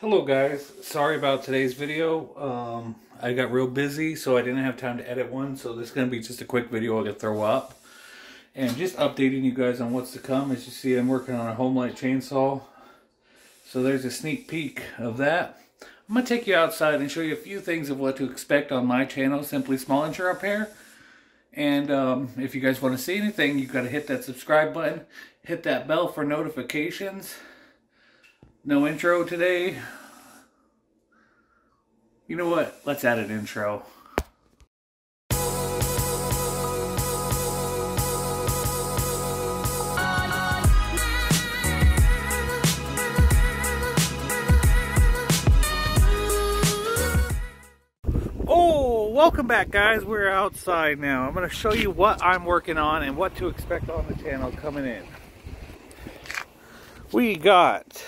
Hello guys, sorry about today's video. Um, I got real busy so I didn't have time to edit one so this is going to be just a quick video I could throw up. And just updating you guys on what's to come. As you see I'm working on a Homelite chainsaw. So there's a sneak peek of that. I'm going to take you outside and show you a few things of what to expect on my channel, Simply Small Engine Repair. And um, if you guys want to see anything, you've got to hit that subscribe button, hit that bell for notifications. No intro today. You know what? Let's add an intro. Oh, welcome back guys. We're outside now. I'm going to show you what I'm working on and what to expect on the channel coming in. We got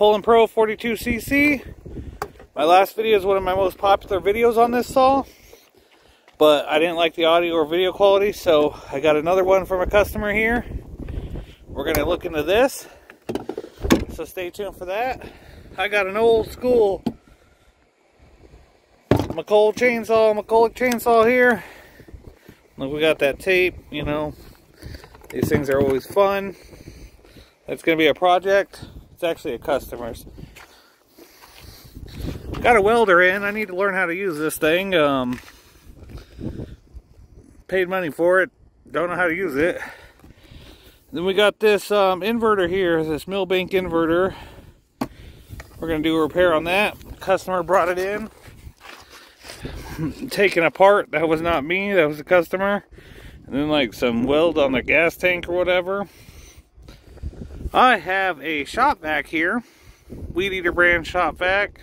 Poulan Pro 42cc. My last video is one of my most popular videos on this saw. But I didn't like the audio or video quality, so I got another one from a customer here. We're to look into this. So stay tuned for that. I got an old school McColl chainsaw, McCulloch chainsaw here. Look, we got that tape, you know. These things are always fun. Going to be a project. It's actually a customer's. Got a welder in. I need to learn how to use this thing. Um, paid money for it. Don't know how to use it. Then we got this um, inverter here, this Millbank inverter. We're going to do a repair on that. Customer brought it in. Taken apart. That was not me. That was the customer. And then like some weld on the gas tank or whatever. I have a shop vac here, Weed Eater brand shop vac.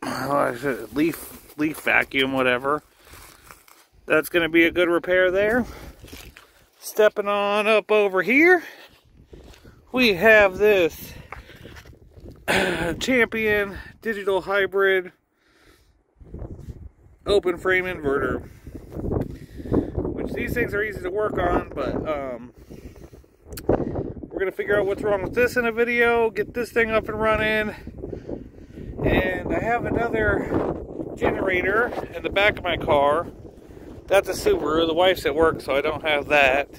Oh, leaf leaf vacuum, whatever. That's going to be a good repair there. Stepping on up over here, we have this Champion digital hybrid open frame inverter. Which these things are easy to work on, but um, we're going to figure out what's wrong with this in a video, get this thing up and running. And I have another generator in the back of my car. That's a Subaru. The wife's at work, so I don't have that.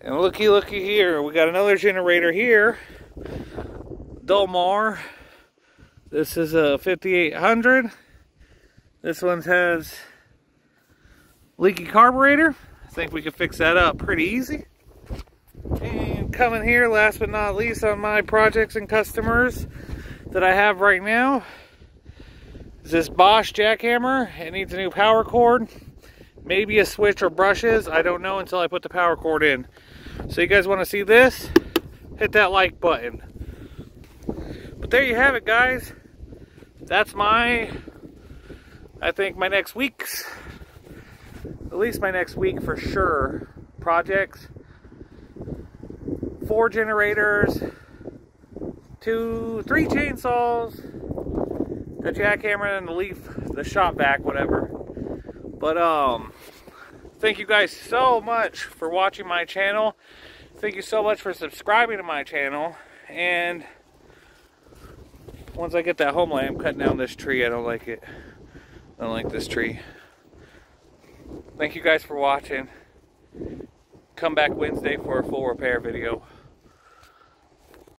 And looky, looky here. We got another generator here. Dolmar. This is a 5800. This one has leaky carburetor. I think we can fix that up pretty easy. And coming here, last but not least, on my projects and customers that I have right now, is this Bosch jackhammer. It needs a new power cord, maybe a switch or brushes. I don't know until I put the power cord in. So you guys want to see this? Hit that like button. But there you have it, guys. That's my, I think my next week's, at least my next week for sure, projects four generators, two, three chainsaws, the jackhammer and the leaf, the shop vac, whatever. But um, thank you guys so much for watching my channel. Thank you so much for subscribing to my channel. And once I get that home I'm cutting down this tree. I don't like it. I don't like this tree. Thank you guys for watching. Come back Wednesday for a full repair video.